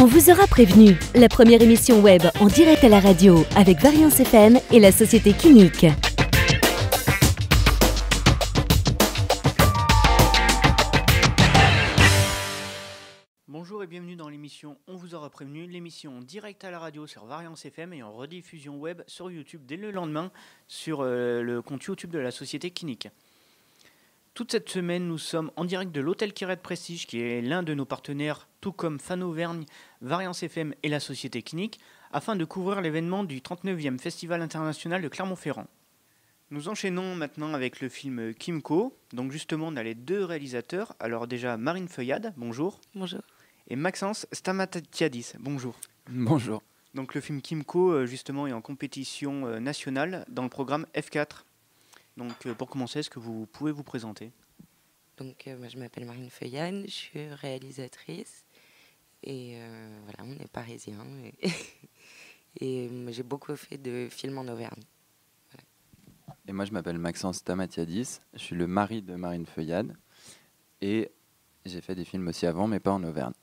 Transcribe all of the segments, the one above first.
On vous aura prévenu. La première émission web en direct à la radio avec Variance FM et la société Kinique. Bonjour et bienvenue dans l'émission On vous aura prévenu, l'émission en direct à la radio sur Variance FM et en rediffusion web sur YouTube dès le lendemain sur euh, le compte YouTube de la société Kinique. Toute cette semaine, nous sommes en direct de l'hôtel Kiret Prestige, qui est l'un de nos partenaires, tout comme Fan Auvergne, Variance FM et la Société Clinique, afin de couvrir l'événement du 39e Festival international de Clermont-Ferrand. Nous enchaînons maintenant avec le film Kimco. Donc justement, on a les deux réalisateurs. Alors déjà, Marine Feuillade, bonjour. Bonjour. Et Maxence Stamatatiadis, bonjour. Bonjour. Donc le film Kimco, euh, justement, est en compétition euh, nationale dans le programme F4. Donc euh, pour commencer, est-ce que vous pouvez vous présenter? Donc euh, moi, je m'appelle Marine Feuillane, je suis réalisatrice et euh, voilà, on est parisien et, j'ai beaucoup fait de films en Auvergne. Et moi, je m'appelle Maxence Tamatiadis. Je suis le mari de Marine Feuillade. Et j'ai fait des films aussi avant, mais pas en Auvergne.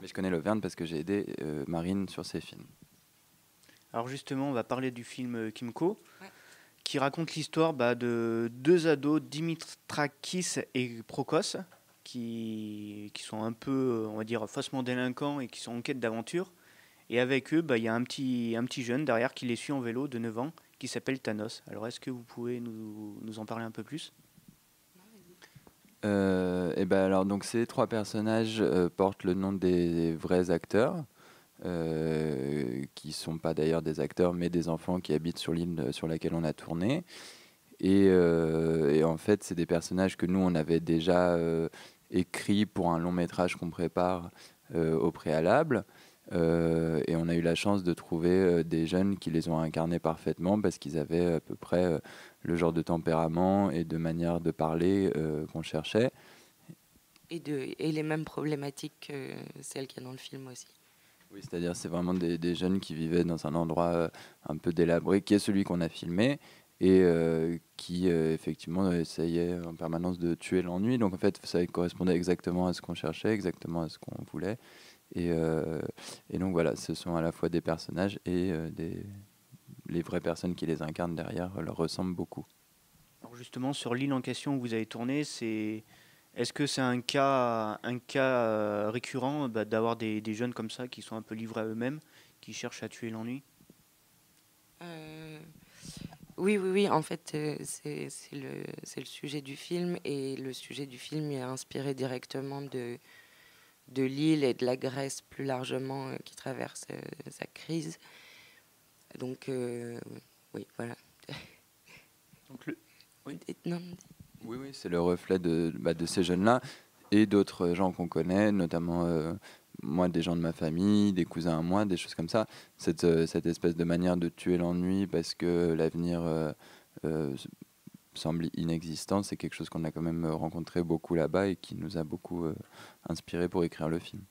Mais je connais l'Auvergne parce que j'ai aidé euh, Marine sur ses films. Alors justement, on va parler du film Kimco, Ouais. Qui raconte l'histoire bah, de deux ados, Dimitrakis et Prokos, qui, qui sont un peu, euh, on va dire, faussement délinquants et qui sont en quête d'aventure. Et avec eux, bah, il y a un petit, un petit jeune derrière qui les suit en vélo de 9 ans, qui s'appelle Thanos. Alors est-ce que vous pouvez nous, nous en parler un peu plus? Euh, et ben alors, donc ces trois personnages euh, portent le nom des vrais acteurs, euh, qui sont pas d'ailleurs des acteurs, mais des enfants qui habitent sur l'île euh, sur laquelle on a tourné. Et, euh, et en fait, c'est des personnages que nous, on avait déjà euh, écrits pour un long métrage qu'on prépare au préalable. Et on a eu la chance de trouver des jeunes qui les ont incarnés parfaitement parce qu'ils avaient à peu près le genre de tempérament et de manière de parler qu'on cherchait. Et, et les mêmes problématiques que celles qu'il y a dans le film aussi. Oui, c'est-à-dire c'est vraiment des, jeunes qui vivaient dans un endroit euh, un peu délabré, qui est celui qu'on a filmé, et euh, qui euh, effectivement essayait en permanence de tuer l'ennui. Donc en fait, ça correspondait exactement à ce qu'on cherchait, exactement à ce qu'on voulait. Et, euh, donc voilà, ce sont à la fois des personnages et les vraies personnes qui les incarnent derrière leur ressemblent beaucoup. Alors justement, sur l'île en question où vous avez tourné, c'est est-ce que c'est un cas, un cas euh, récurrent bah, d'avoir des, des jeunes comme ça qui sont un peu livrés à eux-mêmes, qui cherchent à tuer l'ennui? Euh, oui, oui, oui. En fait, euh, c'est c'est le, c'est le sujet du film et le sujet du film est inspiré directement de, de l'île et de la Grèce plus largement qui traverse sa crise. Donc, euh, oui, voilà. Donc le- non, Oui, oui, c'est le reflet de, bah, de ces jeunes-là et d'autres gens qu'on connaît, notamment euh, moi, des gens de ma famille, des cousins à moi, des choses comme ça. Cette, euh, cette espèce de manière de tuer l'ennui parce que l'avenir euh, euh, semble inexistant, c'est quelque chose qu'on a quand même rencontré beaucoup là-bas et qui nous a beaucoup euh, inspiré pour écrire le film.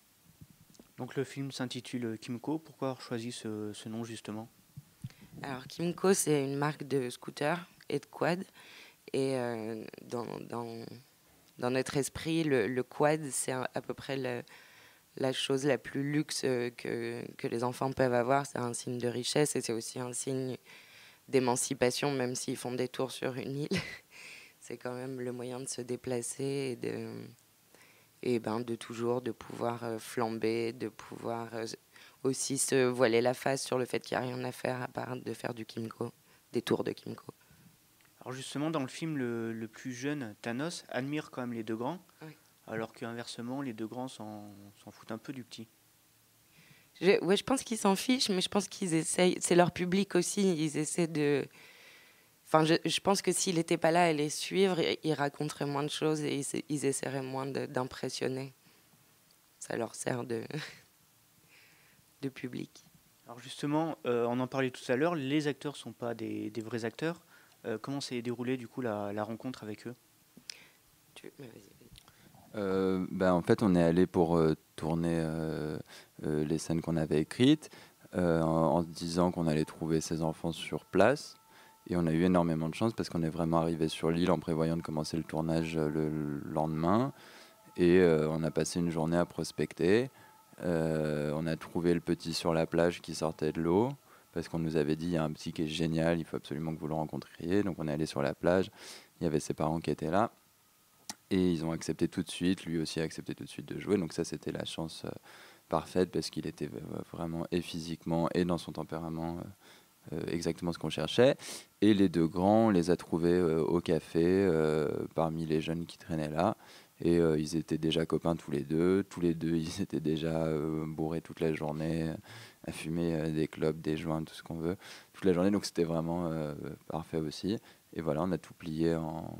Donc le film s'intitule Kimco. Pourquoi avoir choisi ce, ce nom justement? Alors, Kimco, c'est une marque de scooter et de quad. Et euh, dans, dans, notre esprit, le, quad, c'est à peu près la chose la plus luxe euh, que, que les enfants peuvent avoir. C'est un signe de richesse et c'est aussi un signe d'émancipation, même s'ils font des tours sur une île. c'est quand même le moyen de se déplacer et de, et ben, de toujours de pouvoir euh, flamber, de pouvoir aussi se voiler la face sur le fait qu'il n'y a rien à faire à part de faire du Kimco, des tours de Kimco. Alors justement, dans le film, le, le plus jeune, Thanos, admire quand même les deux grands, Oui. alors qu'inversement, les deux grands s'en foutent un peu du petit. Je, ouais, je pense qu'ils s'en fichent, mais je pense qu'ils essayent. C'est leur public aussi. Ils essaient de. Enfin, je, je pense que s'il n'était pas là à les suivre, ils raconteraient moins de choses et ils, ils essaieraient moins d'impressionner. Ça leur sert de, de public. Alors justement, euh, on en parlait tout à l'heure, les acteurs sont pas des, des vrais acteurs. Euh, comment s'est déroulée du coup la, la rencontre avec eux? Vas-y. Euh, ben, en fait, on est allé pour euh, tourner euh, euh, les scènes qu'on avait écrites euh, en, disant qu'on allait trouver ces enfants sur place. Et on a eu énormément de chance parce qu'on est vraiment arrivé sur l'île en prévoyant de commencer le tournage euh, le lendemain. Et euh, on a passé une journée à prospecter. Euh, on a trouvé le petit sur la plage qui sortait de l'eau parce qu'on nous avait dit il y a un petit qui est génial, il faut absolument que vous le rencontriez. Donc on est allé sur la plage, il y avait ses parents qui étaient là et ils ont accepté tout de suite. Lui aussi a accepté tout de suite de jouer. Donc ça c'était la chance euh, parfaite parce qu'il était vraiment et physiquement et dans son tempérament euh, exactement ce qu'on cherchait. Et les deux grands, on les a trouvés au café parmi les jeunes qui traînaient là. Et euh, ils étaient déjà copains tous les deux. Tous les deux, ils étaient déjà euh, bourrés toute la journée, à fumer euh, des clopes, des joints, tout ce qu'on veut, toute la journée. Donc c'était vraiment parfait aussi. Et voilà, on a tout plié en,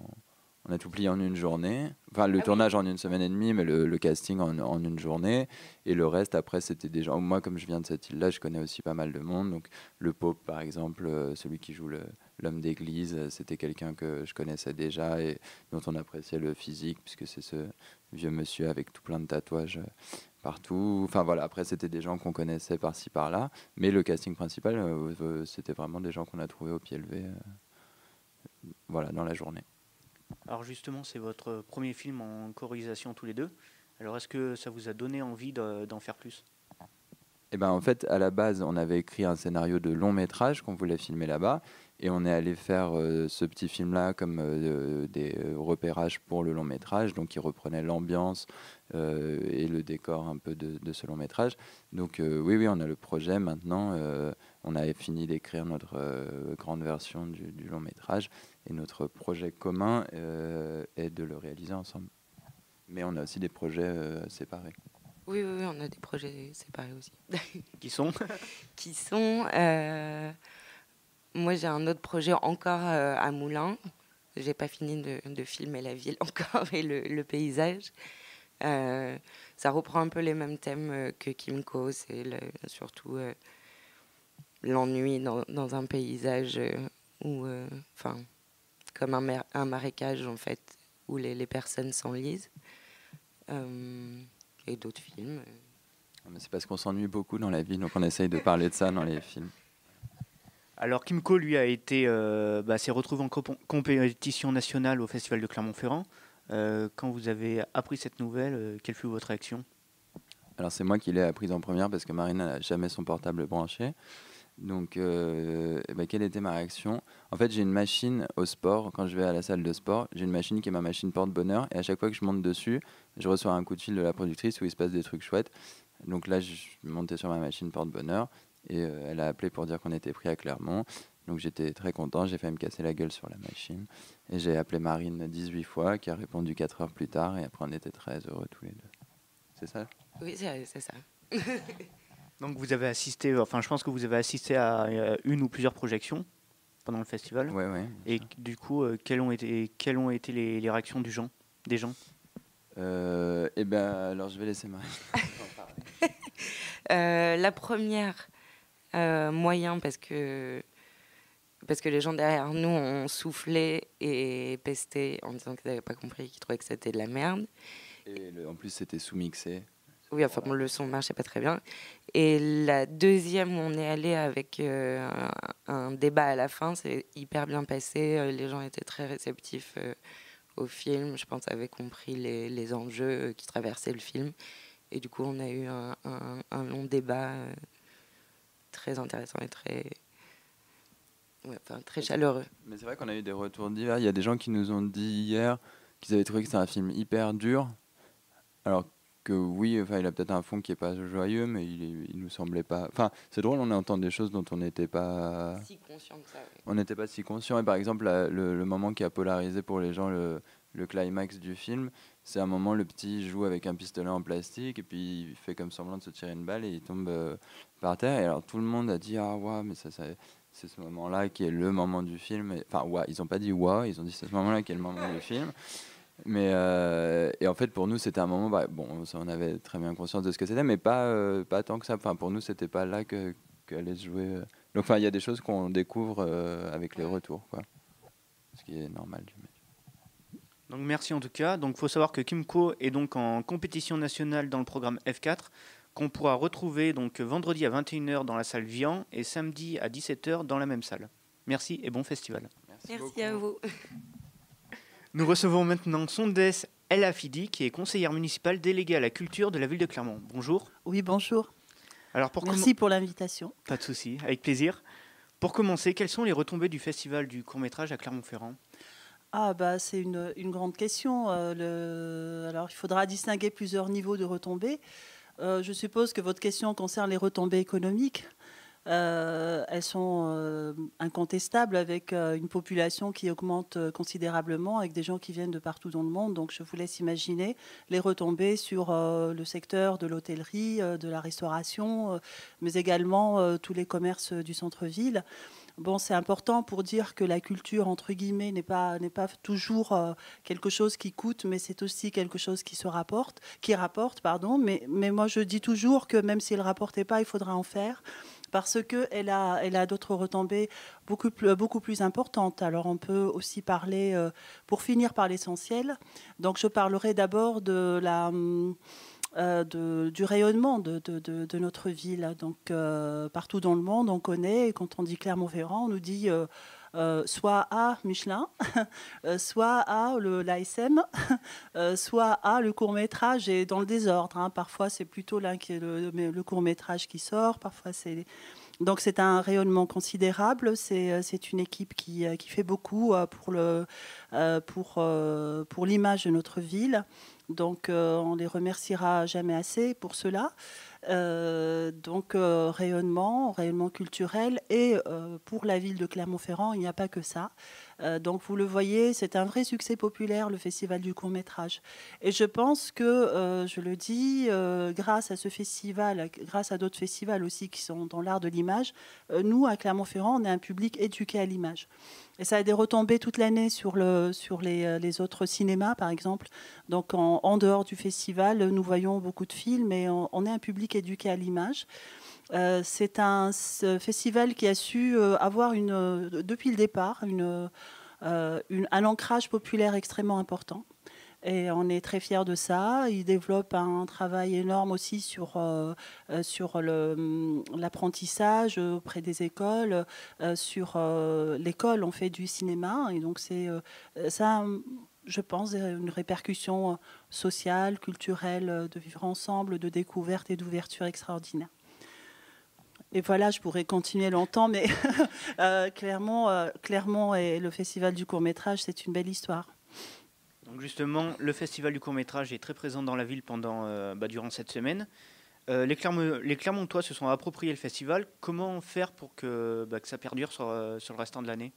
on a tout plié en une journée. Enfin, le ah tournage en une semaine et demie, mais le, casting en, en, une journée. Et le reste, après, c'était des gens. Moi, comme je viens de cette île-là, je connais aussi pas mal de monde. Donc, le Pope, par exemple, euh, celui qui joue l'homme d'église, euh, c'était quelqu'un que je connaissais déjà et dont on appréciait le physique, puisque c'est ce vieux monsieur avec tout plein de tatouages euh, partout. Enfin, voilà, après, c'était des gens qu'on connaissait par-ci, par-là. Mais le casting principal, c'était vraiment des gens qu'on a trouvés au pied levé. voilà, dans la journée. Alors justement, c'est votre premier film en chorisation tous les deux. Alors est-ce que ça vous a donné envie d'en faire plus? Eh ben, en fait, à la base, on avait écrit un scénario de long métrage qu'on voulait filmer là-bas. Et on est allé faire euh, ce petit film-là comme euh, des euh, repérages pour le long métrage, donc qui reprenait l'ambiance et le décor un peu de, ce long métrage. Donc oui, oui, on a le projet maintenant. on a fini d'écrire notre grande version du, long métrage et notre projet commun est de le réaliser ensemble. Mais on a aussi des projets séparés. Oui, oui, oui, on a des projets séparés aussi. qui sont? Qui sont moi, j'ai un autre projet encore euh, à Moulins. J'ai pas fini de, filmer la ville encore et le, paysage. Euh, ça reprend un peu les mêmes thèmes euh, que Kimco, c'est surtout l'ennui dans, dans, un paysage où, enfin, comme un, un, marécage en fait, où les, les personnes s'enlisent. Et d'autres films. C'est parce qu'on s'ennuie beaucoup dans la vie, donc on essaye de parler de ça dans les films. Alors Kimco, lui, a été, euh, bah, s'est retrouvé en compétition nationale au Festival de Clermont-Ferrand. Euh, quand vous avez appris cette nouvelle, euh, quelle fut votre réaction? Alors c'est moi qui l'ai apprise en première parce que Marina n'a jamais son portable branché. Donc, bah, quelle était ma réaction? En fait, j'ai une machine au sport. Quand je vais à la salle de sport, j'ai une machine qui est ma machine porte-bonheur. Et à chaque fois que je monte dessus, je reçois un coup de fil de la productrice où il se passe des trucs chouettes. Donc là, je montais sur ma machine porte-bonheur. Et euh, elle a appelé pour dire qu'on était pris à Clermont. Donc j'étais très content, j'ai fait me casser la gueule sur la machine. Et j'ai appelé Marine 18 fois, qui a répondu 4 heures plus tard. Et après, on était très heureux tous les deux. C'est ça? Oui, c'est ça. Donc vous avez assisté, enfin je pense que vous avez assisté à euh, une ou plusieurs projections pendant le festival. Oui, oui. Et du coup, euh, quelles ont été, quelles ont été les, les réactions du gens, des gens? Eh bien, alors je vais laisser Marine euh, la première, euh, moyen parce que parce que les gens derrière nous ont soufflé et pesté en disant qu'ils n'avaient pas compris, qu'ils trouvaient que c'était de la merde. Et en plus, c'était sous-mixé. Oui, enfin, bon, le son marchait pas très bien. Et la deuxième, on est allé avec euh, un, débat à la fin, c'est hyper bien passé. Euh, les gens étaient très réceptifs au film. Je pense avaient compris les, les, enjeux qui traversaient le film. Et du coup, on a eu un, un, un long débat très intéressant et très, enfin, très chaleureux. Mais c'est vrai qu'on a eu des retours divers. Il y a des gens qui nous ont dit hier qu'ils avaient trouvé que c'était un film hyper dur. Alors que oui, enfin, il a peut-être un fond qui est pas joyeux, mais il, il nous semblait pas. Enfin, c'est drôle, on entend des choses dont on n'était pas. Si conscient de ça. On n'était pas si conscient. Et par exemple, le, le, moment qui a polarisé pour les gens le, le climax du film, c'est un moment, le petit joue avec un pistolet en plastique et puis il fait comme semblant de se tirer une balle et il tombe euh, par terre. Et alors tout le monde a dit Ah, ouais, mais ça, ça c'est ce moment-là qui est le moment du film. Enfin, ouais, ils n'ont pas dit ouais, ils ont dit c'est ce moment-là qui est le moment du film. Mais euh, et en fait, pour nous, c'était un moment. Bah, bon, ça, on avait très bien conscience de ce que c'était, mais pas, euh, pas tant que ça. Enfin, pour nous, c'était pas là que qu'allait se jouer. Donc, enfin, il y a des choses qu'on découvre avec les retours, quoi. Ce qui est normal. Donc merci en tout cas. Donc faut savoir que Kimco est donc en compétition nationale dans le programme F4 qu'on pourra retrouver donc vendredi à 21h dans la salle Vian et samedi à 17h dans la même salle. Merci et bon festival. Merci, à vous. Nous recevons maintenant Sondes Ella Fidi, qui est conseillère municipale déléguée à la culture de la ville de Clermont. Bonjour. Oui, bonjour. Alors pour Merci pour l'invitation. Pas de souci, avec plaisir. Pour commencer, quelles sont les retombées du festival du court-métrage à Clermont-Ferrand? Ah bah c'est une, grande question. Euh, le... Alors il faudra distinguer plusieurs niveaux de retombées. Euh, je suppose que votre question concerne les retombées économiques. Euh, elles sont incontestables avec une population qui augmente considérablement, avec des gens qui viennent de partout dans le monde. Donc je vous laisse imaginer les retombées sur le secteur de l'hôtellerie, de la restauration, mais également tous les commerces du centre-ville. Bon, c'est important pour dire que la culture, entre guillemets, n'est pas, n'est pas toujours euh, quelque chose qui coûte, mais c'est aussi quelque chose qui se rapporte, qui rapporte, pardon. Mais, mais moi, je dis toujours que même s'il ne rapportait pas, il faudra en faire parce qu'elle a, elle a d'autres retombées beaucoup plus, importantes. Alors on peut aussi parler, euh, pour finir par l'essentiel, donc je parlerai d'abord de la... Euh, de, du rayonnement de, notre ville. Donc, euh, partout dans le monde, on connaît, quand on dit Clermont-Ferrand, on nous dit soit à Michelin, soit à l'ASM, soit à le court-métrage et dans le désordre. Hein. Parfois, c'est plutôt là le, le court-métrage qui sort, parfois, c'est. Donc c'est un rayonnement considérable, c'est une équipe qui, qui, fait beaucoup pour l'image pour, pour de notre ville. Donc euh, on les remerciera jamais assez pour cela. Euh, donc euh, rayonnement, rayonnement culturel et pour la ville de Clermont-Ferrand, il n'y a pas que ça. Donc vous le voyez, c'est un vrai succès populaire le festival du court métrage. Et je pense que, je le dis, grâce à ce festival, grâce à d'autres festivals aussi qui sont dans l'art de l'image, nous à Clermont-Ferrand, on est un public éduqué à l'image. Et ça a des retombées toute l'année sur, le, sur les, euh, autres cinémas, par exemple. Donc, en, dehors du festival, nous voyons beaucoup de films et on, est un public éduqué à l'image. Euh, c'est un festival qui a su euh, avoir, une, depuis le départ, un ancrage populaire extrêmement important. Et on est très fiers de ça. Il développe un travail énorme aussi sur, euh, euh, sur hum, l'apprentissage auprès des écoles. Euh, sur l'école, on fait du cinéma. Et donc, c'est ça, je pense, une répercussion sociale, culturelle, de vivre ensemble, de découverte et d'ouverture extraordinaire. Et voilà, je pourrais continuer longtemps, mais clairement, clairement, et le Festival du court métrage, c'est une belle histoire. Donc justement, le festival du court métrage est très présent dans la ville pendant, euh, bah, durant cette semaine. Euh, les, Clermontois se sont appropriés le festival. Comment faire pour que, bah, ça perdure sur, euh, sur le restant de l'année?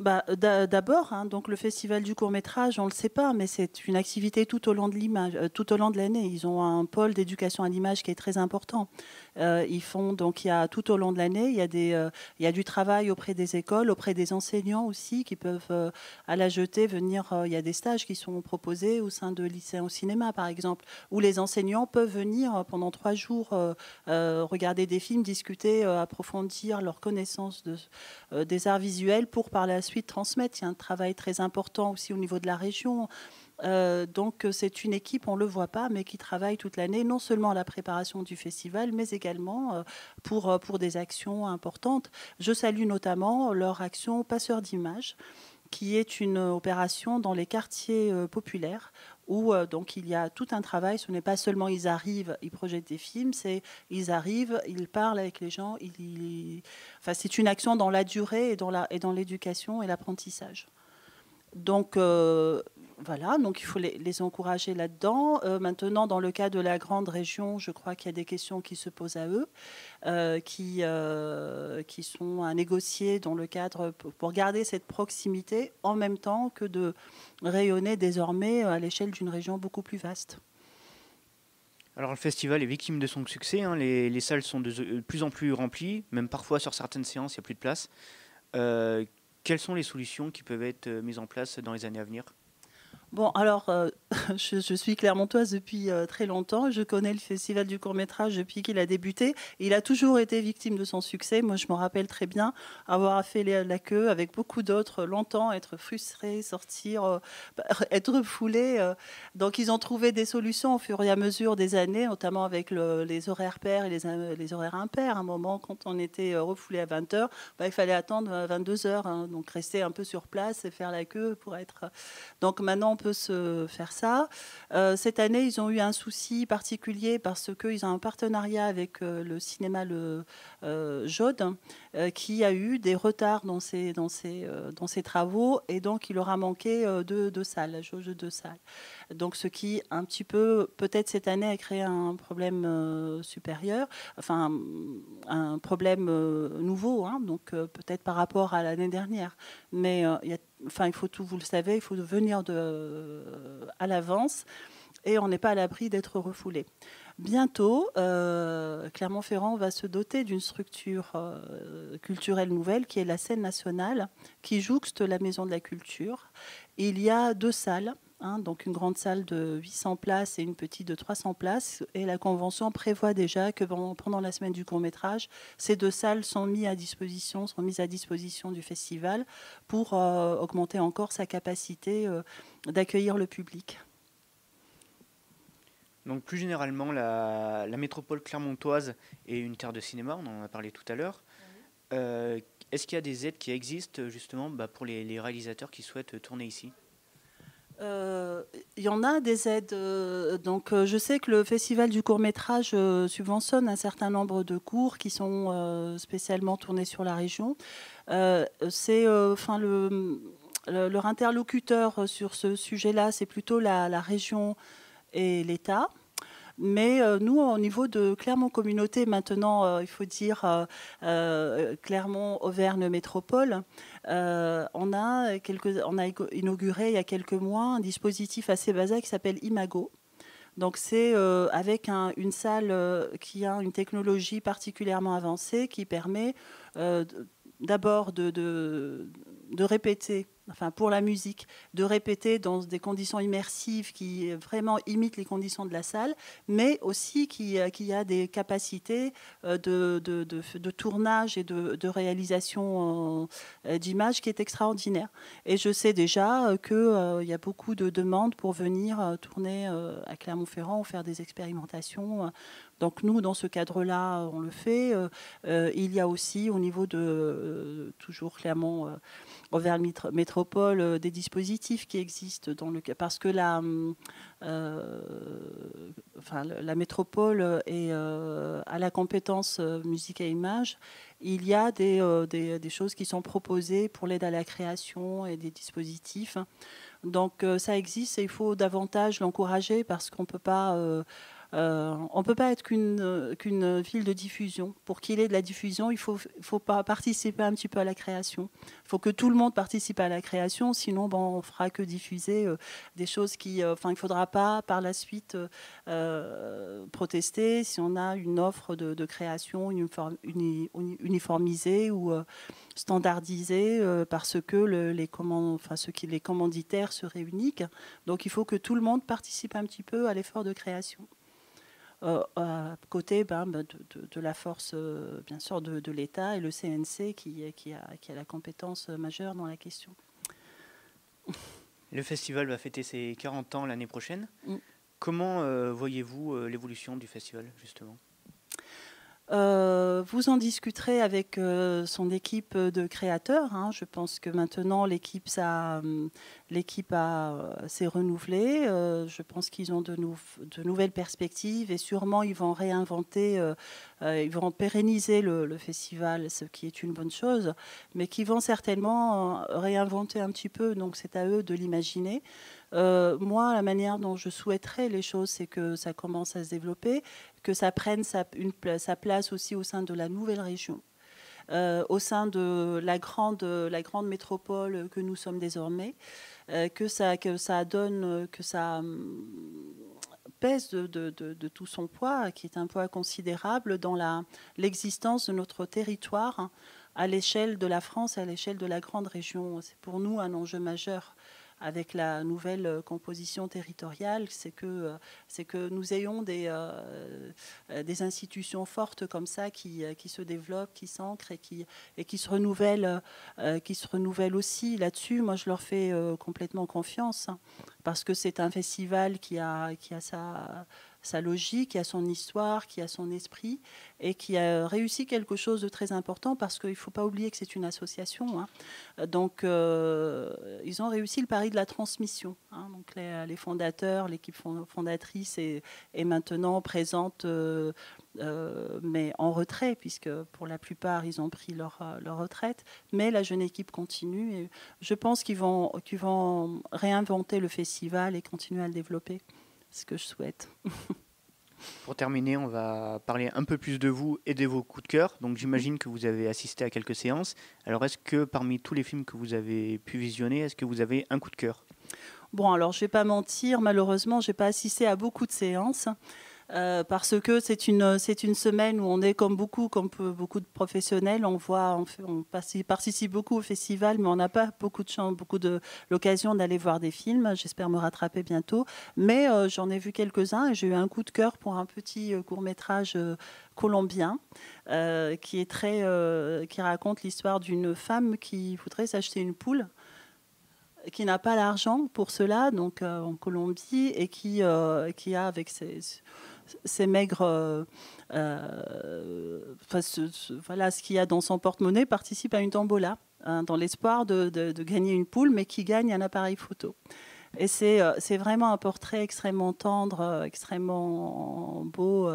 Bah, D'abord, hein, donc le festival du court métrage, on ne le sait pas, mais c'est une activité tout au long de l'image, euh, tout au long de l'année. Ils ont un pôle d'éducation à l'image qui est très important. Euh, ils font donc il y a tout au long de l'année, il y a des, euh, il y a du travail auprès des écoles, auprès des enseignants aussi qui peuvent à la jetée venir. il y a des stages qui sont proposés au sein de lycéens au cinéma, par exemple, où les enseignants peuvent venir pendant trois jours regarder des films, discuter, approfondir leur connaissance de, des arts visuels pour suite transmettre. Il y a un travail très important aussi au niveau de la région. Euh, donc c'est une équipe, on ne le voit pas, mais qui travaille toute l'année, non seulement à la préparation du festival, mais également euh, pour, euh, pour des actions importantes. Je salue notamment leur action Passeur d'images qui est une opération dans les quartiers populaires où donc il y a tout un travail. Ce n'est pas seulement ils arrivent, ils projettent des films, c'est ils arrivent, ils parlent avec les gens. enfin, c'est une action dans la durée et dans la et dans l'éducation et l'apprentissage. Donc voilà, donc il faut les, encourager là-dedans. Euh, maintenant, dans le cas de la grande région, je crois qu'il y a des questions qui se posent à eux, euh, qui, euh, qui sont à négocier dans le cadre pour garder cette proximité en même temps que de rayonner désormais à l'échelle d'une région beaucoup plus vaste. Alors le festival est victime de son succès, hein. les, salles sont de, plus en plus remplies, même parfois sur certaines séances il n'y a plus de place. quelles sont les solutions qui peuvent être mises en place dans les années à venir? Bon, alors, euh, je, suis clermontoise depuis euh, très longtemps. Je connais le Festival du court-métrage depuis qu'il a débuté. Il a toujours été victime de son succès. Moi, je me rappelle très bien avoir fait la queue avec beaucoup d'autres longtemps, être frustré, sortir, euh, être refoulé. Donc, ils ont trouvé des solutions au fur et à mesure des années, notamment avec les horaires pairs et les, horaires impairs. À un moment, quand on était refoulé à 20h, bah, il fallait attendre 22h. Hein. donc, rester un peu sur place et faire la queue pour être. Donc, maintenant, peut se faire ça ça. cette année, ils ont eu un souci particulier parce qu'ils ont un partenariat avec le cinéma Le Jaude qui a eu des retards dans ses, travaux et donc il aura manqué de, de salles, jauge de salles. Donc ce qui, un petit peu, peut-être cette année, a créé un problème supérieur, enfin un problème nouveau, hein, donc peut-être par rapport à l'année dernière. Mais enfin, il faut tout, vous le savez, il faut venir à l'avance et on n'est pas à l'abri d'être refoulé. Bientôt, euh, Clermont-Ferrand va se doter d'une structure euh, culturelle nouvelle qui est la scène nationale, qui jouxte la Maison de la Culture. Il y a deux salles Hein, donc une grande salle de 800 places et une petite de 300 places. Et la convention prévoit déjà que pendant la semaine du court métrage, ces deux salles sont mises à disposition, sont mises à disposition du festival pour euh, augmenter encore sa capacité euh, d'accueillir le public. Donc plus généralement, la, métropole clermontoise est une terre de cinéma, on en a parlé tout à l'heure. Euh, est-ce qu'il y a des aides qui existent justement bah, pour les réalisateurs qui souhaitent tourner ici? Euh, il y en a des aides. Euh, donc, euh, je sais que le Festival du court métrage subventionne un certain nombre de cours qui sont spécialement tournés sur la région. c'est, enfin, le, leur interlocuteur sur ce sujet-là, c'est plutôt la région et l'État. Mais euh, nous, au niveau de Clermont Communauté, maintenant, euh, il faut dire euh, Clermont-Auvergne Métropole, on, a quelques, on a inauguré il y a quelques mois un dispositif assez basal qui s'appelle Imago. Donc c'est avec une salle qui a une technologie particulièrement avancée qui permet d'abord de, répéter enfin pour la musique, de répéter dans des conditions immersives qui vraiment imitent les conditions de la salle, mais aussi qui, euh, a des capacités euh, de, tournage et de, réalisation euh, d'image qui est extraordinaire. Et je sais déjà qu'il y a beaucoup de demandes pour venir tourner à Clermont-Ferrand ou faire des expérimentations. Donc nous, dans ce cadre-là, on le fait. il y a aussi au niveau de toujours Clermont vers métropole euh, des dispositifs qui existent dans le parce que la, euh, enfin, la métropole est euh, à la compétence musique et image. Il y a des, des, choses qui sont proposées pour l'aide à la création et des dispositifs. Donc ça existe et il faut davantage l'encourager parce qu'on ne peut pas euh, on ne peut pas être qu'une qu'une ville de diffusion. Pour qu'il ait de la diffusion, il faut, faut pas participer un petit peu à la création. Il faut que tout le monde participe à la création, sinon bon, on fera que diffuser euh, des choses qui... Euh, enfin, il ne faudra pas par la suite protester si on a une offre de, création uniformisée ou standardisée parce que les, enfin, ceux qui, les commanditaires seraient uniques. Donc il faut que tout le monde participe un petit peu à l'effort de création. Euh, à côté ben, ben, de, la force, euh, bien sûr, de, l'État et le CNC qui, qui, a, qui, a, la compétence majeure dans la question. Le festival va fêter ses 40 ans l'année prochaine. Mm. Comment euh, voyez-vous l'évolution du festival, justement? Euh, vous en discuterez avec euh, son équipe de créateurs. Hein. Je pense que maintenant l'équipe euh, l'équipe s'est renouvelée. je pense qu'ils ont de, de, nouvelles perspectives et sûrement ils vont réinventer, ils vont pérenniser le, le, festival, ce qui est une bonne chose, mais qui vont certainement réinventer un petit peu. Donc c'est à eux de l'imaginer. Euh, moi, la manière dont je souhaiterais les choses, c'est que ça commence à se développer, que ça prenne sa, place aussi au sein de la nouvelle région. Euh, au sein de la grande, métropole que nous sommes désormais, euh, que, ça, donne, que ça hum, pèse de, tout son poids, qui est un poids considérable dans l'existence de notre territoire à l'échelle de la France, à l'échelle de la grande région. C'est pour nous un enjeu majeur avec la nouvelle euh, composition territoriale, c'est que, euh, c'est que nous ayons des, euh, des institutions fortes comme ça qui, qui se développent, qui s'ancrent et qui, et qui se renouvellent, qui se renouvellent aussi. Là-dessus, moi, je leur fais complètement confiance hein, parce que c'est un festival qui a, qui a sa sa logique, qui a son histoire, qui a son esprit et qui a réussi quelque chose de très important parce qu'il ne faut pas oublier que c'est une association. Hein. Donc, euh, ils ont réussi le pari de la transmission. Hein. Donc, les, fondateurs, l'équipe fondatrice est, maintenant présente, euh, euh, mais en retrait, puisque pour la plupart, ils ont pris leur, retraite. Mais la jeune équipe continue et je pense qu'ils vont réinventer le festival et continuer à le développer. Ce que je souhaite. Pour terminer, on va parler un peu plus de vous et de vos coups de cœur. Donc j'imagine que vous avez assisté à quelques séances. Alors est-ce que parmi tous les films que vous avez pu visionner, est-ce que vous avez un coup de cœur? Bon, alors je ne vais pas mentir, malheureusement, je n'ai pas assisté à beaucoup de séances. Euh, parce que c'est une, c'est une semaine où on est comme beaucoup, comme beaucoup de professionnels, on voit, on, on participe beaucoup au festival, mais on n'a pas beaucoup de chance, beaucoup de l'occasion d'aller voir des films. J'espère me rattraper bientôt, mais euh, j'en ai vu quelques-uns et j'ai eu un coup de cœur pour un petit euh, court métrage colombien qui est très, qui raconte l'histoire d'une femme qui voudrait s'acheter une poule qui n'a pas l'argent pour cela, donc en Colombie, et qui, qui a avec ses, ces maigres, euh, euh, ce, voilà, ce qu'il y a dans son porte-monnaie participe à une tombola, hein, dans l'espoir de, gagner une poule, mais qui gagne un appareil photo. Et c'est, euh, vraiment un portrait extrêmement tendre, extrêmement beau,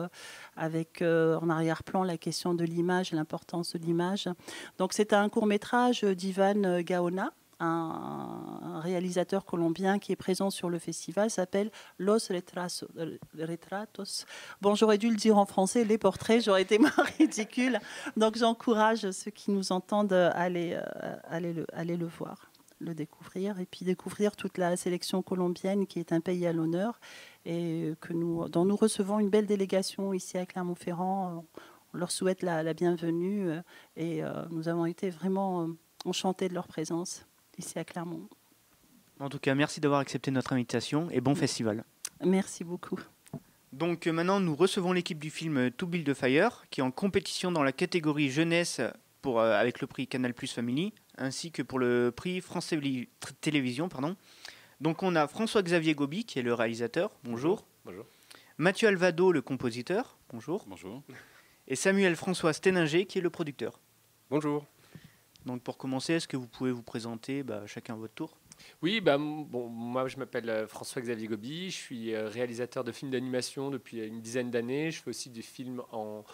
avec en arrière-plan la question de l'image, l'importance de l'image. Donc c'est un court métrage d'Ivan Gaona, un, réalisateur colombien qui est présent sur le festival s'appelle Los Retratos. Bon, j'aurais dû le dire en français, les portraits, j'aurais été moins ridicule. Donc j'encourage ceux qui nous entendent à aller, euh, aller, le, voir, le découvrir, et puis découvrir toute la sélection colombienne qui est un pays à l'honneur et que nous, dont nous recevons une belle délégation ici à Clermont-Ferrand. On leur souhaite la, bienvenue euh, et euh, nous avons été vraiment enchantés de leur présence ici à Clermont. En tout cas, merci d'avoir accepté notre invitation et bon festival. Merci beaucoup. Donc euh, maintenant, nous recevons l'équipe du film To Build the Fire, qui est en compétition dans la catégorie jeunesse pour, euh, avec le prix Canal Plus Family, ainsi que pour le prix France Télévisions. Pardon. Donc on a François-Xavier Gobi, qui est le réalisateur. Bonjour. Bonjour. Mathieu Alvado, le compositeur. Bonjour. Bonjour. Et Samuel François Steninger, qui est le producteur. Bonjour. Donc pour commencer, est-ce que vous pouvez vous présenter bah, chacun à votre tour? Oui, bah, bon, moi je m'appelle euh, François-Xavier Gobi, je suis euh, réalisateur de films d'animation depuis une dizaine d'années. Je fais aussi des films en,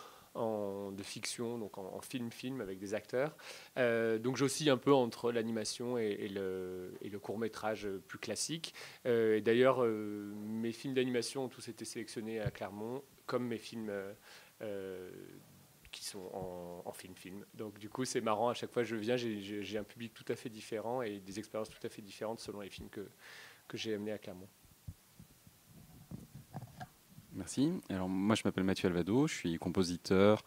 de fiction, donc en, film-film avec des acteurs. Euh, donc aussi un peu entre l'animation et, le, et, le, court métrage plus classique. et d'ailleurs, mes films d'animation ont tous été sélectionnés à Clermont, comme mes films qui sont en, film-film. Donc du coup, c'est marrant, à chaque fois que je viens, j'ai un public tout à fait différent et des expériences tout à fait différentes selon les films que, que j'ai amenés à Clermont. Merci. Alors moi je m'appelle Mathieu Alvado, je suis compositeur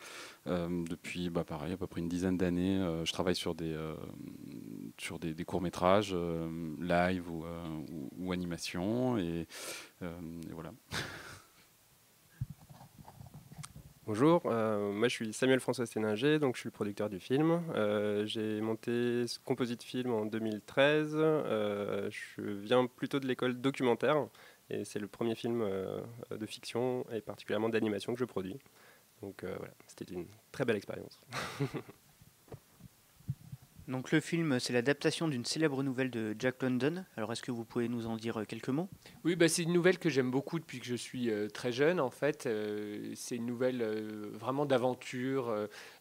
euh, depuis bah, pareil à peu près une dizaine d'années. Euh, je travaille sur des euh, des, courts métrages live ou, ou, animation et voilà. Bonjour, euh, moi je suis Samuel François Sténinger, donc je suis le producteur du film. Euh, j'ai monté ce Composite Film en 2013. Euh, je viens plutôt de l'école documentaire et c'est le premier film de fiction et particulièrement d'animation que je produis. Donc voilà, c'était une très belle expérience. Donc le film, c'est l'adaptation d'une célèbre nouvelle de Jack London. Alors est-ce que vous pouvez nous en dire euh, quelques mots? Oui, bah, c'est une nouvelle que j'aime beaucoup depuis que je suis euh, très jeune. En fait, euh, c'est une nouvelle vraiment d'aventure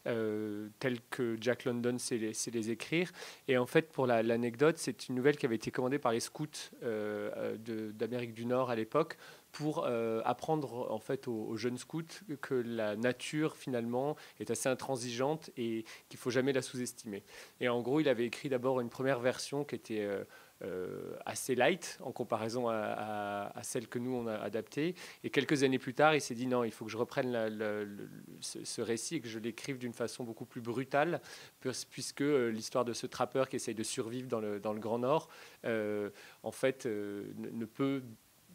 telle que Jack London sait les, écrire. Et en fait, pour l'anecdote, c'est une nouvelle qui avait été commandée par les scouts d'Amérique du Nord à l'époque pour euh, apprendre en fait aux, jeunes scouts que la nature finalement est assez intransigeante et qu'il faut jamais la sous-estimer. Et en gros, il avait écrit d'abord une première version qui était euh, euh, assez light en comparaison à, celle que nous on a adaptée. Et quelques années plus tard, il s'est dit non, il faut que je reprenne ce, récit et que je l'écrive d'une façon beaucoup plus brutale, puisque l'histoire de ce trappeur qui essaye de survivre dans le, dans le Grand Nord, en fait, ne peut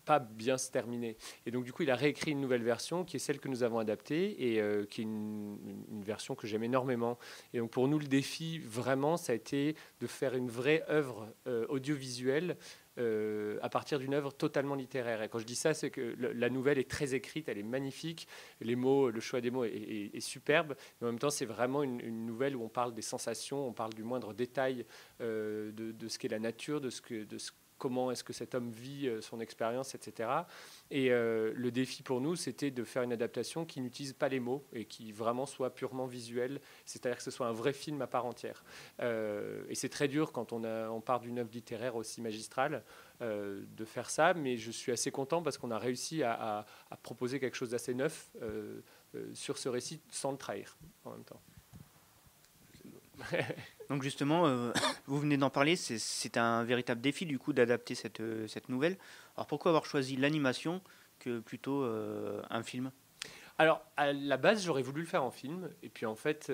pas bien se terminer. Et donc, du coup, il a réécrit une nouvelle version qui est celle que nous avons adaptée et euh, qui est une, version que j'aime énormément. Et donc, pour nous, le défi, vraiment, ça a été de faire une vraie œuvre euh, audiovisuelle euh, à partir d'une œuvre totalement littéraire. Et quand je dis ça, c'est que la nouvelle est très écrite, elle est magnifique, les mots, le choix des mots est, superbe, mais en même temps, c'est vraiment une, nouvelle où on parle des sensations, on parle du moindre détail de, ce qu'est la nature, de ce que, comment est-ce que cet homme vit euh, son expérience, etc. Et euh, le défi pour nous, c'était de faire une adaptation qui n'utilise pas les mots et qui vraiment soit purement visuelle, c'est-à-dire que ce soit un vrai film à part entière. Euh, et c'est très dur quand on, a, part d'une œuvre littéraire aussi magistrale de faire ça, mais je suis assez content parce qu'on a réussi à, proposer quelque chose d'assez neuf sur ce récit sans le trahir en même temps. Donc justement, euh, vous venez d'en parler, c'est un véritable défi du coup d'adapter cette, euh, cette, nouvelle. Alors pourquoi avoir choisi l'animation que plutôt euh, un film? Alors, à la base, j'aurais voulu le faire en film. Et puis, en fait,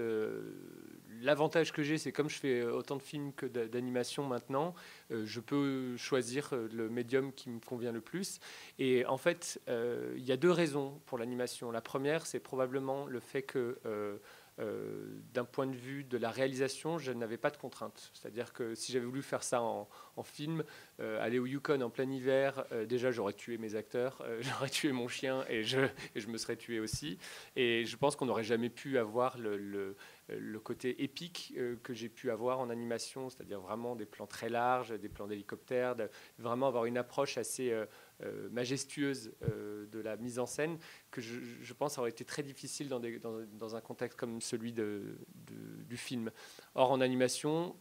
l'avantage que j'ai, c'est comme je fais autant de films que d'animation maintenant, je peux choisir le médium qui me convient le plus. Et en fait, il y a deux raisons pour l'animation. La première, c'est probablement le fait que euh, d'un point de vue de la réalisation, je n'avais pas de contraintes. C'est-à-dire que si j'avais voulu faire ça en, film, euh, aller au Yukon en plein hiver, euh, déjà j'aurais tué mes acteurs, j'aurais tué mon chien et je, me serais tué aussi. Et je pense qu'on n'aurait jamais pu avoir le, côté épique que j'ai pu avoir en animation, c'est-à-dire vraiment des plans très larges, des plans d'hélicoptère, vraiment avoir une approche assez euh, majestueuse euh, de la mise en scène que je, pense aurait été très difficile dans, un contexte comme celui du film. Or, en animation,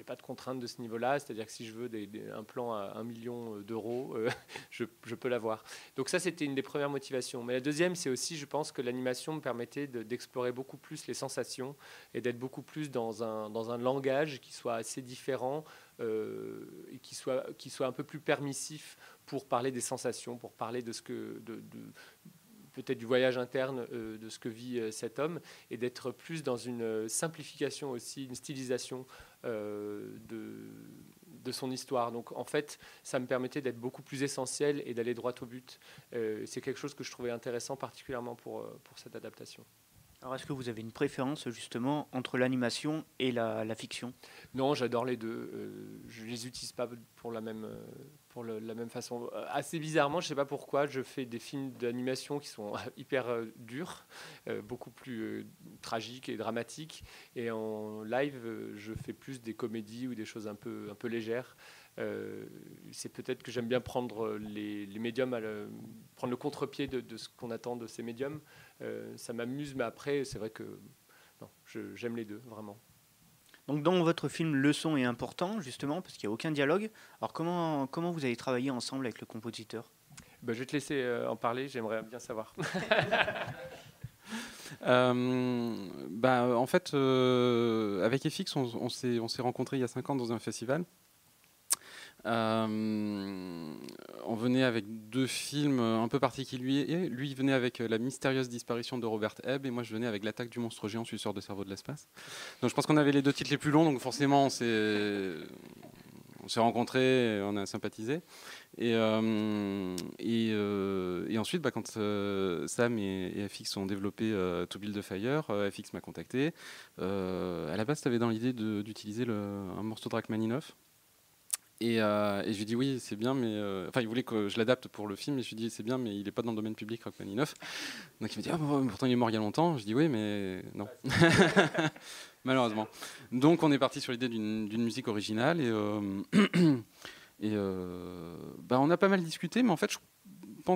j'ai pas de contrainte de ce niveau-là, c'est-à-dire que si je veux un plan à 1 million d'euros, euh, je, je, peux l'avoir. Donc ça, c'était une des premières motivations. Mais la deuxième, c'est aussi, je pense que l'animation me permettait d'explorer beaucoup plus les sensations et d'être beaucoup plus dans un, dans un langage qui soit assez différent et qui soit, qui soit un peu plus permissif pour parler des sensations, pour parler de ce que, de, peut-être du voyage interne euh, de ce que vit euh, cet homme, et d'être plus dans une euh, simplification aussi, une stylisation de, de son histoire. Donc en fait, ça me permettait d'être beaucoup plus essentiel et d'aller droit au but. C'est quelque chose que je trouvais intéressant particulièrement pour, pour cette adaptation. Alors, est-ce que vous avez une préférence justement entre l'animation et la, fiction? Non, j'adore les deux. je ne les utilise pas pour la même, pour la même façon. Euh, assez bizarrement, je sais pas pourquoi, je fais des films d'animation qui sont hyper euh, durs, euh, beaucoup plus tragiques et dramatiques. Et en live, je fais plus des comédies ou des choses un peu, un peu légères. C'est peut-être que j'aime bien prendre les, médiums, à prendre le contre-pied de, de, ce qu'on attend de ces médiums. ça m'amuse, mais après, c'est vrai que non, j'aime les deux, vraiment. Donc dans votre film, le son est important, justement, parce qu'il n'y a aucun dialogue. Alors comment, comment vous avez travaillé ensemble avec le compositeur? Ben, Je vais te laisser euh, en parler, j'aimerais bien savoir. Euh, bah, en fait, euh, avec FX, on, on s'est rencontrés il y a 5 ans dans un festival. Euh, on venait avec deux films un peu particuliers. Lui, il venait avec La mystérieuse disparition de Robert Ebb, et moi, je venais avec L'attaque du monstre géant, suceur de cerveau de l'espace. Donc, je pense qu'on avait les deux titres les plus longs, donc forcément, on s'est, on s'est rencontrés, on a sympathisé. Et, euh, euh, et, ensuite, bah, quand Sam et, FX ont développé To Build the Fire, FX m'a contacté. à la base, tu avais dans l'idée d'utiliser un morceau de Rachmaninoff. Euh, et, je lui dis oui, c'est bien, mais euh, enfin, il voulait que je l'adapte pour le film. Et je lui dis c'est bien, mais il n'est pas dans le domaine public, Rachmaninoff. Donc il me dit ah, pourtant il est mort il y a longtemps. Je dis oui, mais non, malheureusement. Donc on est parti sur l'idée d'une musique originale et, euh, et bah, on a pas mal discuté, mais en fait je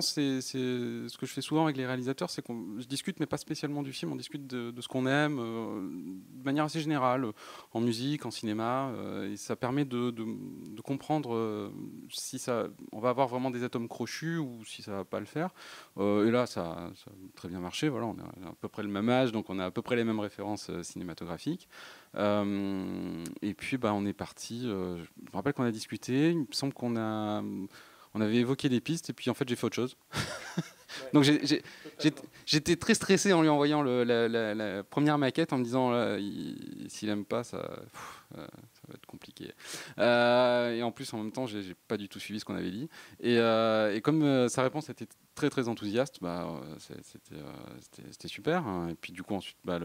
c'est ce que je fais souvent avec les réalisateurs, c'est qu'on discute, mais pas spécialement du film, on discute de, ce qu'on aime euh, de manière assez générale, en musique, en cinéma, euh, et ça permet de, comprendre euh, si ça, on va avoir vraiment des atomes crochus ou si ça va pas le faire. et là, ça, ça, a très bien marché. Voilà, on a à peu près le même âge, donc on a à peu près les mêmes références cinématographiques. et puis, bah, on est parti. je me rappelle qu'on a discuté. Il me semble qu'on a on avait évoqué des pistes et puis en fait j'ai fait autre chose. Donc j'étais très stressé en lui envoyant la, première maquette en me disant s'il aime pas ça, euh, compliqué. et en plus, en même temps, j'ai pas du tout suivi ce qu'on avait dit. Et, et comme sa réponse était très très enthousiaste, bah, c'était super. Hein. Et puis du coup, ensuite, bah,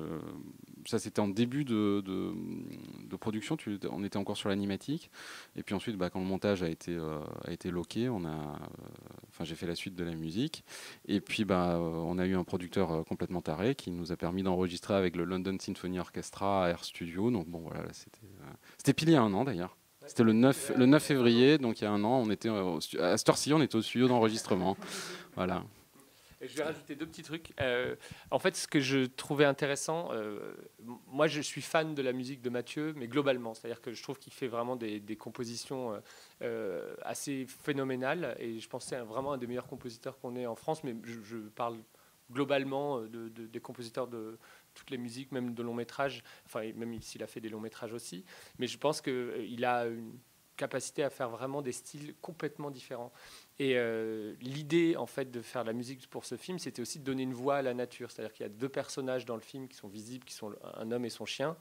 ça c'était en début de, production, on était encore sur l'animatique. Et puis ensuite, bah, quand le montage a été, a loqué, j'ai fait la suite de la musique. Et puis, bah, on a eu un producteur complètement taré qui nous a permis d'enregistrer avec le London Symphony Orchestra à Air Studio. Donc bon, voilà, c'était, c'était pile il y a un an d'ailleurs. C'était le 9, le 9 février, donc il y a un an, on était à cette heure-ci, on était au studio d'enregistrement. Voilà. je vais rajouter deux petits trucs. Euh, en fait, ce que je trouvais intéressant, euh, moi je suis fan de la musique de Mathieu, mais globalement, c'est-à-dire que je trouve qu'il fait vraiment des, compositions euh, assez phénoménales, et je pensais vraiment un des meilleurs compositeurs qu'on ait en France, mais je, parle globalement de, des compositeurs de, toutes les musiques, même de long métrage, enfin même s'il a fait des longs métrages aussi, mais je pense qu'il euh, a une capacité à faire vraiment des styles complètement différents. Et euh, l'idée, en fait, de faire la musique pour ce film, c'était aussi de donner une voix à la nature. C'est-à-dire qu'il y a deux personnages dans le film qui sont visibles, qui sont un homme et son chien,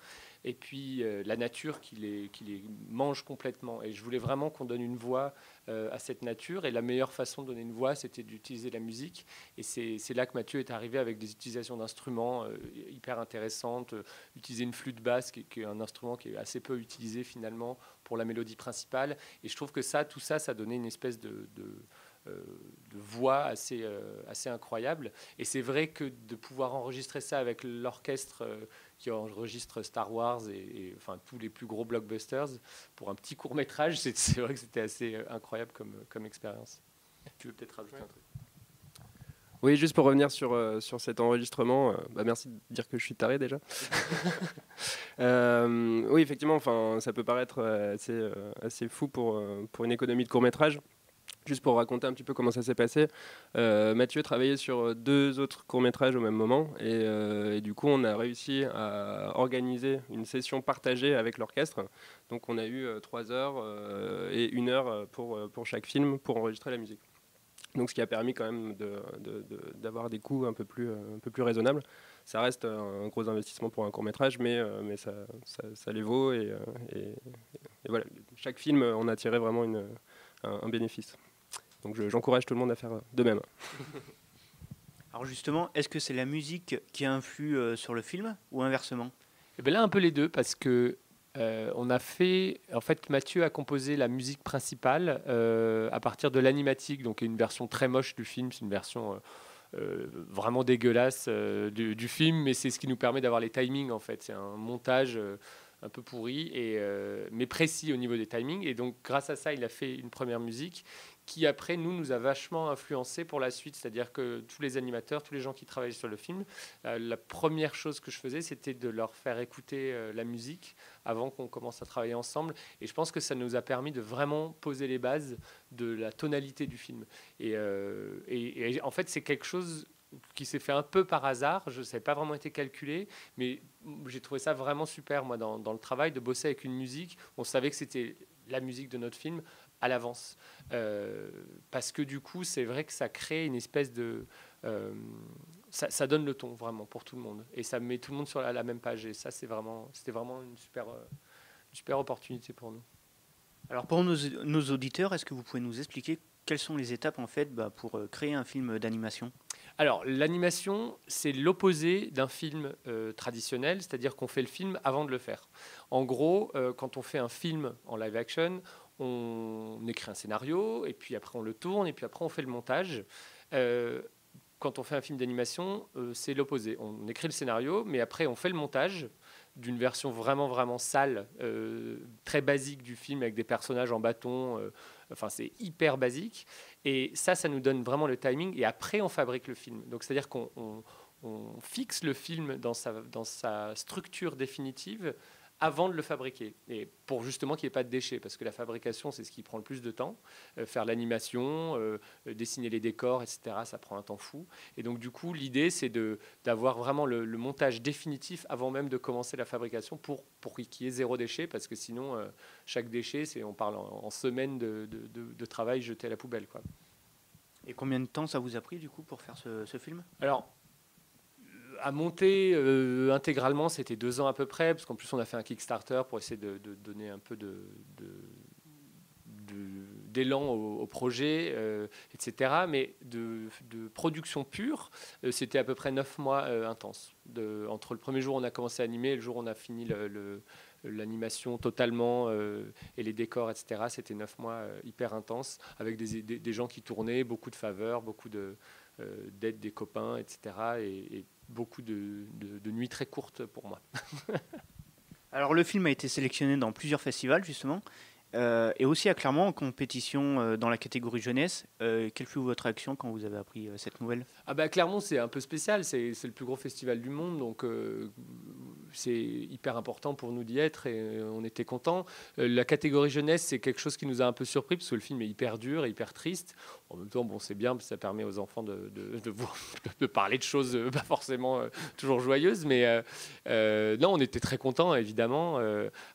et puis euh, la nature qui les, mange complètement. Et je voulais vraiment qu'on donne une voix euh, à cette nature, et la meilleure façon de donner une voix, c'était d'utiliser la musique. Et c'est là que Mathieu est arrivé avec des utilisations d'instruments hyper intéressantes, utiliser une flûte basse, qui, est un instrument qui est assez peu utilisé finalement pour la mélodie principale. Et je trouve que ça, tout ça, ça donnait une espèce de, euh, de voix assez, euh, assez incroyable. Et c'est vrai que de pouvoir enregistrer ça avec l'orchestre euh, qui enregistre Star Wars et, enfin tous les plus gros blockbusters pour un petit court métrage, c'est vrai que c'était assez incroyable comme, comme expérience. Tu veux peut-être rajouter un truc? Oui, juste pour revenir sur, sur cet enregistrement, bah merci de dire que je suis taré déjà. oui, effectivement, enfin, ça peut paraître assez, assez fou pour, pour une économie de court métrage. Juste pour raconter un petit peu comment ça s'est passé, euh, Mathieu travaillait sur deux autres courts-métrages au même moment euh, et, du coup on a réussi à organiser une session partagée avec l'orchestre. Donc on a eu euh, trois heures et une heure pour, pour chaque film pour enregistrer la musique. Donc ce qui a permis quand même d'avoir de, des coûts un peu, plus, un peu plus raisonnables. Ça reste un gros investissement pour un court-métrage, mais, mais ça, ça, les vaut et, et, voilà. Chaque film on a tiré vraiment une, un bénéfice. Donc j'encourage tout le monde à faire de même. Alors justement, est-ce que c'est la musique qui influe euh, sur le film ou inversement? Eh bien là, un peu les deux, parce que euh, on a fait, en fait, Mathieu a composé la musique principale euh, à partir de l'animatique, donc une version très moche du film, c'est une version vraiment dégueulasse du, du, film, mais c'est ce qui nous permet d'avoir les timings en fait. C'est un montage un peu pourri, et, mais précis au niveau des timings. Et donc, grâce à ça, il a fait une première musique qui après nous nous a vachement influencé pour la suite. C'est-à-dire que tous les animateurs, tous les gens qui travaillaient sur le film, euh, la première chose que je faisais, c'était de leur faire écouter euh, la musique avant qu'on commence à travailler ensemble. Et je pense que ça nous a permis de vraiment poser les bases de la tonalité du film. Et, euh, en fait, c'est quelque chose qui s'est fait un peu par hasard, je sais pas vraiment été calculé, mais j'ai trouvé ça vraiment super, moi, dans, dans, le travail, de bosser avec une musique. On savait que c'était la musique de notre film à l'avance. Euh, parce que du coup, c'est vrai que ça crée une espèce de... Euh, ça, donne le ton vraiment pour tout le monde. Et ça met tout le monde sur la, même page. Et ça, c'est vraiment, c'était vraiment une super, euh, super opportunité pour nous. Alors pour nos, nos auditeurs, est-ce que vous pouvez nous expliquer quelles sont les étapes en fait bah, pour créer un film d'animation? Alors, l'animation, c'est l'opposé d'un film traditionnel, c'est-à-dire qu'on fait le film avant de le faire. En gros, quand on fait un film en live action, on écrit un scénario, et puis après on le tourne, et puis après on fait le montage. Euh, quand on fait un film d'animation, euh, c'est l'opposé. On écrit le scénario, mais après on fait le montage d'une version vraiment vraiment sale, euh, très basique du film avec des personnages en bâton. Enfin, c'est hyper basique. Et ça, ça nous donne vraiment le timing. Et après, on fabrique le film. Donc, c'est-à-dire qu'on fixe le film dans sa structure définitive avant de le fabriquer, et pour justement qu'il n'y ait pas de déchets, parce que la fabrication, c'est ce qui prend le plus de temps. Euh, faire l'animation, euh, euh, dessiner les décors, etc., ça prend un temps fou. Et donc, du coup, l'idée, c'est d'avoir vraiment le, montage définitif avant même de commencer la fabrication pour, pour qu'il y ait zéro déchet, parce que sinon, chaque déchet, c'est on parle en, semaines de, de, travail jeté à la poubelle. Quoi. Et combien de temps ça vous a pris, du coup, pour faire ce, ce film? Alors, à monter intégralement, c'était deux ans à peu près, parce qu'en plus on a fait un Kickstarter pour essayer de, donner un peu d'élan au, projet, etc. Mais de, production pure, c'était à peu près neuf mois intenses. entre le premier jour où on a commencé à animer et le jour où on a fini l'animation totalement euh, et les décors, etc. C'était neuf mois euh, hyper intenses avec des, gens qui tournaient, beaucoup de faveurs, beaucoup de, euh, d'aides des copains, etc. Et, beaucoup de, de, nuits très courtes pour moi. Alors le film a été sélectionné dans plusieurs festivals justement. Euh, et aussi à Clermont en compétition euh, dans la catégorie jeunesse. Euh, quelle fut votre réaction quand vous avez appris cette nouvelle? Ah bah, Clermont, c'est un peu spécial. C'est le plus gros festival du monde. Donc c'est hyper important pour nous d'y être et on était contents. la catégorie jeunesse, c'est quelque chose qui nous a un peu surpris parce que le film est hyper dur et hyper triste. En même temps, bon, c'est bien ça permet aux enfants de, de, de parler de choses pas forcément toujours joyeuses. Mais non, on était très contents, évidemment.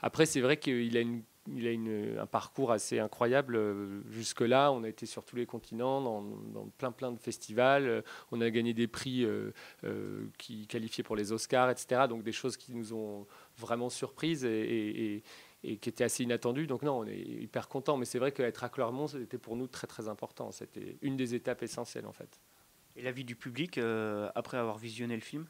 après, c'est vrai qu'il a une il a un parcours assez incroyable. Jusque-là, on a été sur tous les continents, dans, plein plein de festivals. On a gagné des prix euh, euh, qui qualifiés pour les Oscars, etc. Donc des choses qui nous ont vraiment surprises et, qui étaient assez inattendues. Donc non, on est hyper content. Mais c'est vrai qu'être à Clermont, c'était pour nous très très important. C'était une des étapes essentielles en fait. Et l'avis du public euh, après avoir visionné le film?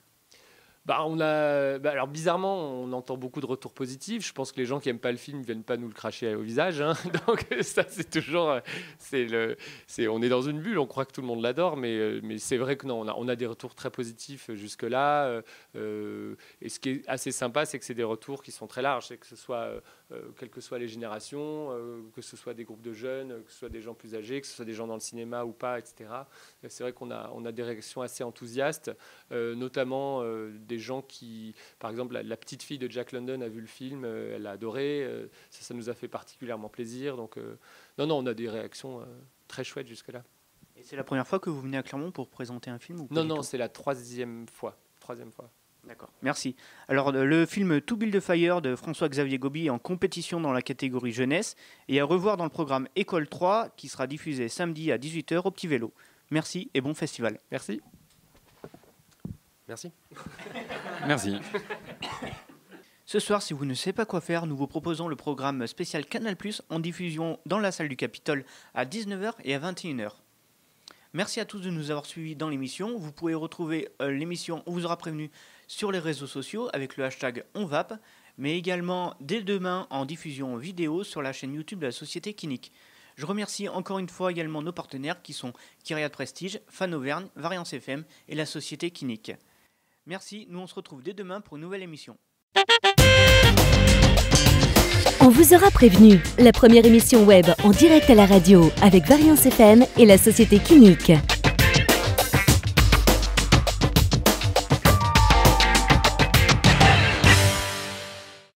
Bah, on a, bah, alors bizarrement, on entend beaucoup de retours positifs. Je pense que les gens qui aiment pas le film ne viennent pas nous le cracher au visage. Hein. Donc ça, c'est toujours, c'est le, c'est, on est dans une bulle. On croit que tout le monde l'adore, mais, euh, c'est vrai que non, on a, des retours très positifs jusque là. Euh, euh, et ce qui est assez sympa, c'est que c'est des retours qui sont très larges, que ce soit quelles que soient les générations, que ce soit des groupes de jeunes, que ce soit des gens plus âgés, que ce soit des gens dans le cinéma ou pas, etc. C'est vrai qu'on a, on a des réactions assez enthousiastes, notamment des gens qui, par exemple, la, petite fille de Jack London a vu le film, euh, elle a adoré, euh, ça, ça, nous a fait particulièrement plaisir. Donc, euh, non, non, on a des réactions très chouettes jusque-là. Et c'est la première fois que vous venez à Clermont pour présenter un film ou Non, non, c'est la troisième fois. Troisième fois. D'accord, merci. Alors, le film To Build the Fire de François-Xavier Gobi est en compétition dans la catégorie jeunesse et à revoir dans le programme École 3 qui sera diffusé samedi à 18h au Petit Vélo. Merci et bon festival. Merci. Merci. Merci. Ce soir, si vous ne savez pas quoi faire, nous vous proposons le programme spécial Canal Plus en diffusion dans la salle du Capitole à 19h et à 21h. Merci à tous de nous avoir suivis dans l'émission. Vous pouvez retrouver euh, l'émission, on vous aura prévenu, sur les réseaux sociaux avec le hashtag OnVap, mais également dès demain en diffusion vidéo sur la chaîne YouTube de la société Kinic. Je remercie encore une fois également nos partenaires qui sont Kyriat Prestige, Fan Auvergne, Variance FM et la société Kinic. Merci, nous on se retrouve dès demain pour une nouvelle émission. On vous aura prévenu, la première émission web en direct à la radio avec Variance FM et la société Kinique.